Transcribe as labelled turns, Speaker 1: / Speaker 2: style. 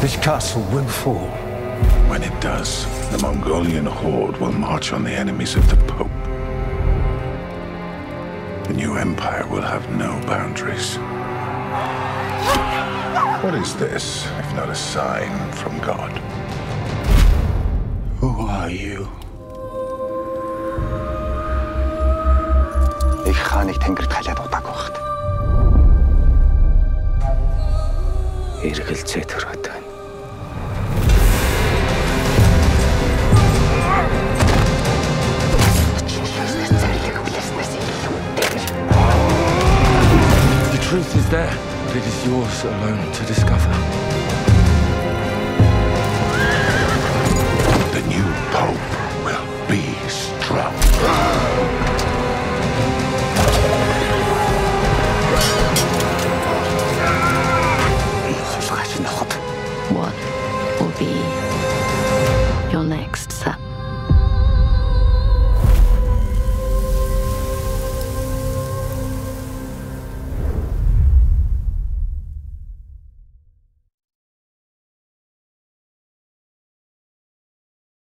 Speaker 1: This castle will fall.
Speaker 2: When it does, the Mongolian horde will march on the enemies of the Pope. The new empire will have no boundaries. What is this, if not a sign from God? Who are you?
Speaker 3: Ik ga niet тэнгэрт халиад удааг багт. Эргэлзээ төрөөд байна.
Speaker 4: The truth is there, but it is yours alone to discover.
Speaker 2: The new Pope will be strong.
Speaker 5: Be your next step?